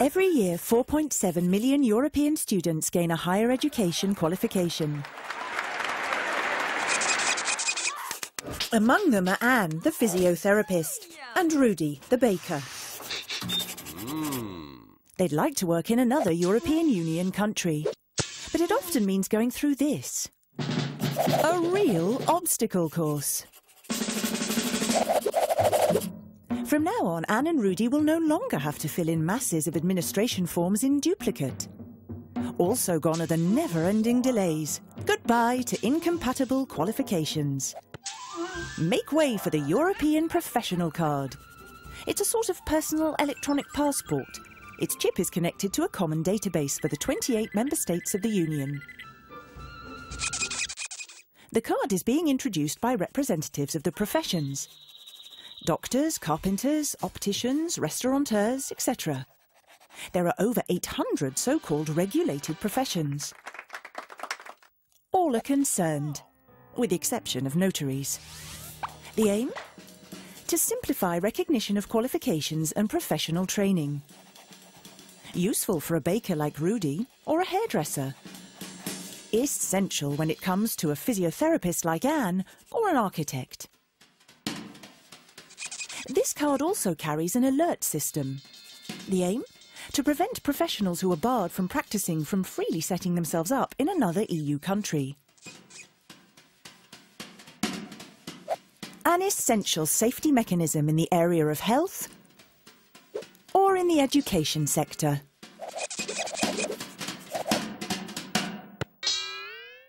Every year, 4.7 million European students gain a higher education qualification. Among them are Anne, the physiotherapist, and Rudy, the baker. They'd like to work in another European Union country, but it often means going through this. A real obstacle course. From now on, Anne and Rudy will no longer have to fill in masses of administration forms in duplicate. Also gone are the never-ending delays. Goodbye to incompatible qualifications. Make way for the European Professional Card. It's a sort of personal electronic passport. Its chip is connected to a common database for the 28 member states of the Union. The card is being introduced by representatives of the professions. Doctors, carpenters, opticians, restaurateurs, etc. There are over 800 so-called regulated professions. All are concerned, with the exception of notaries. The aim? To simplify recognition of qualifications and professional training. Useful for a baker like Rudy or a hairdresser. Essential when it comes to a physiotherapist like Anne or an architect. This card also carries an alert system. The aim? To prevent professionals who are barred from practicing from freely setting themselves up in another EU country. An essential safety mechanism in the area of health or in the education sector.